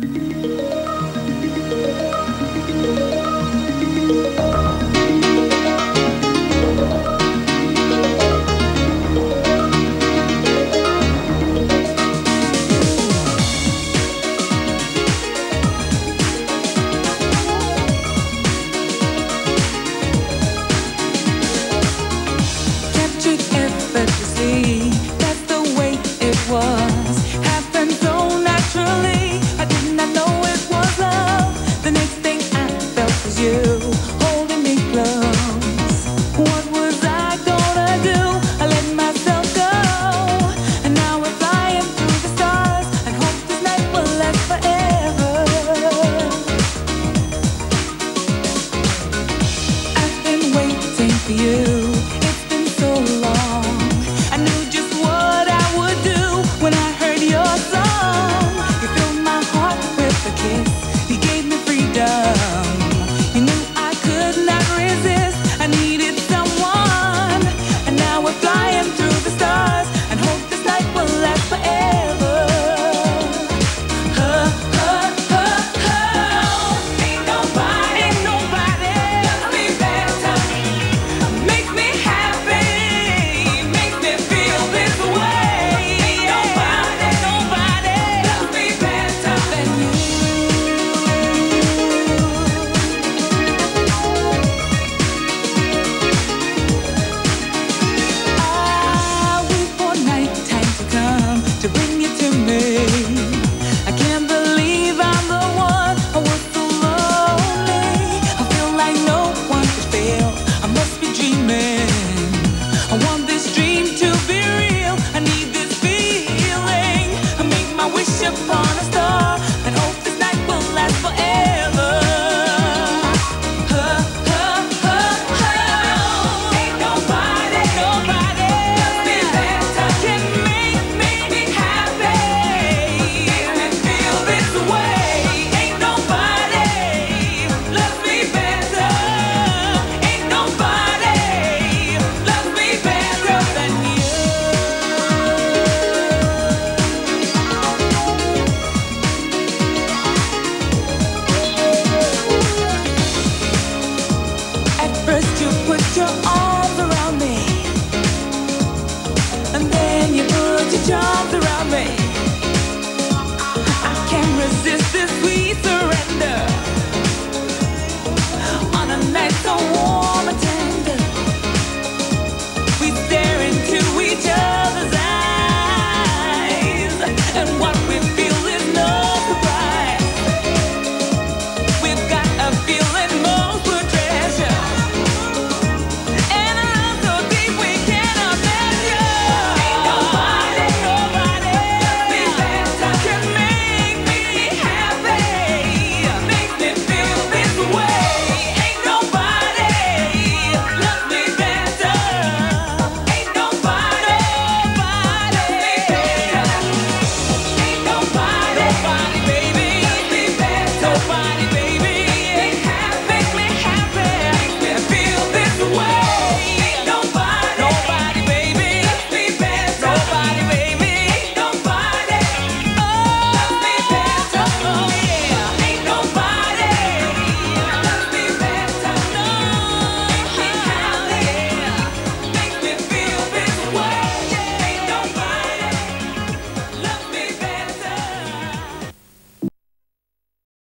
Bye. upon Everybody